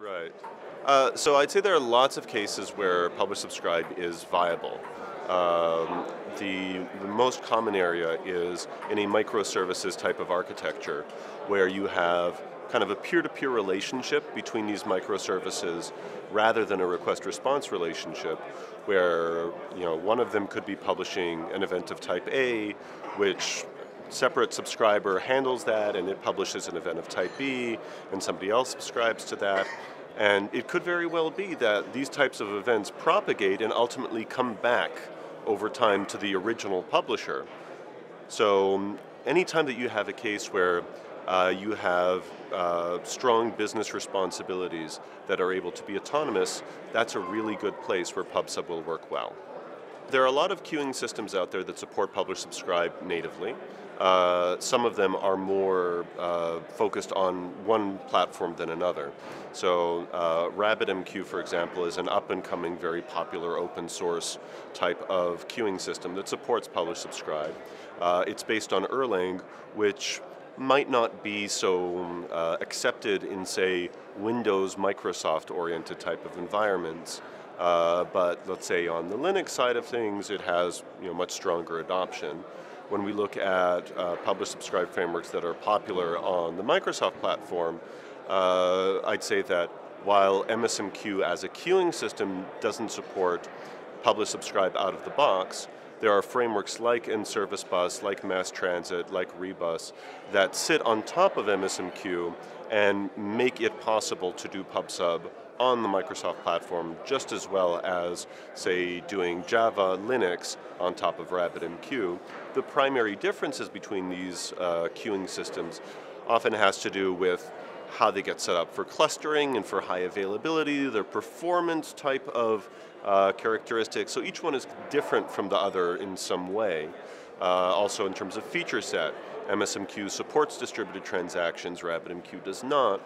Right. Uh, so I'd say there are lots of cases where publish subscribe is viable. Um, the, the, most common area is in a microservices type of architecture where you have kind of a peer-to-peer relationship between these microservices rather than a request-response relationship where you know one of them could be publishing an event of type A which separate subscriber handles that and it publishes an event of type B and somebody else subscribes to that. And it could very well be that these types of events propagate and ultimately come back over time to the original publisher. So um, anytime that you have a case where uh, you have uh, strong business responsibilities that are able to be autonomous, that's a really good place where PubSub will work well. There are a lot of queuing systems out there that support publish subscribe natively. Uh, some of them are more uh, focused on one platform than another. So uh, RabbitMQ, for example, is an up and coming, very popular open source type of queuing system that supports publish subscribe. Uh, it's based on Erlang, which might not be so uh, accepted in, say, Windows, Microsoft oriented type of environments. Uh, but let's say on the Linux side of things, it has you know, much stronger adoption. When we look at uh, publish subscribe frameworks that are popular on the Microsoft platform, uh, I'd say that while MSMQ as a queuing system doesn't support publish subscribe out of the box, there are frameworks like NServiceBus, like MassTransit, like Rebus, that sit on top of MSMQ and make it possible to do PubSub on the Microsoft platform just as well as, say, doing Java, Linux on top of RabbitMQ. The primary differences between these uh, queuing systems often has to do with how they get set up for clustering and for high availability, their performance type of uh, characteristics. So each one is different from the other in some way. Uh, also in terms of feature set, MSMQ supports distributed transactions, RabbitMQ does not.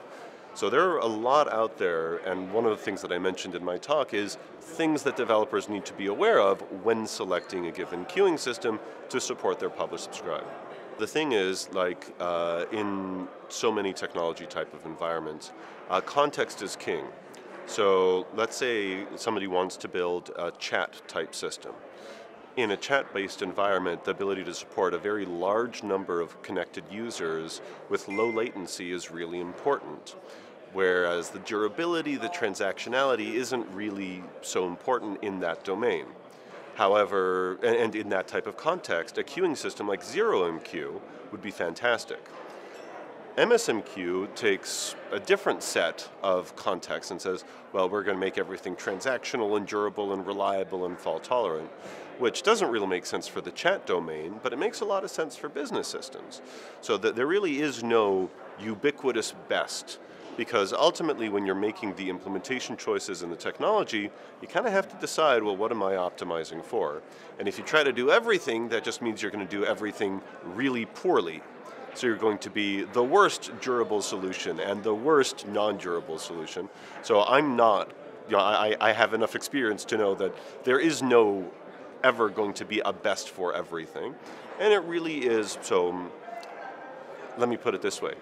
So there are a lot out there, and one of the things that I mentioned in my talk is things that developers need to be aware of when selecting a given queuing system to support their publish subscribe. The thing is, like uh, in so many technology type of environments, uh, context is king. So let's say somebody wants to build a chat type system in a chat-based environment, the ability to support a very large number of connected users with low latency is really important. Whereas the durability, the transactionality isn't really so important in that domain. However, and in that type of context, a queuing system like ZeroMQ would be fantastic. MSMQ takes a different set of contexts and says, well, we're going to make everything transactional and durable and reliable and fault tolerant, which doesn't really make sense for the chat domain, but it makes a lot of sense for business systems. So that there really is no ubiquitous best because ultimately when you're making the implementation choices in the technology, you kind of have to decide, well, what am I optimizing for? And if you try to do everything, that just means you're going to do everything really poorly. So you're going to be the worst durable solution and the worst non-durable solution. So I'm not, you know, I, I have enough experience to know that there is no ever going to be a best for everything. And it really is, so um, let me put it this way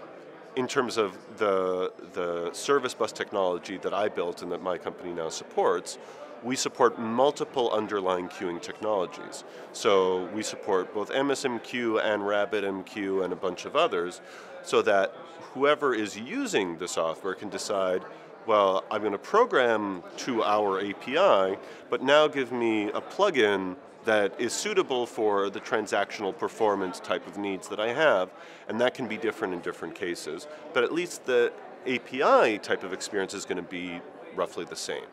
in terms of the, the service bus technology that I built and that my company now supports, we support multiple underlying queuing technologies. So we support both MSMQ and RabbitMQ and a bunch of others so that whoever is using the software can decide, well, I'm going to program to our API, but now give me a plugin that is suitable for the transactional performance type of needs that I have, and that can be different in different cases. But at least the API type of experience is going to be roughly the same.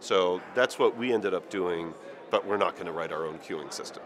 So that's what we ended up doing, but we're not going to write our own queuing system.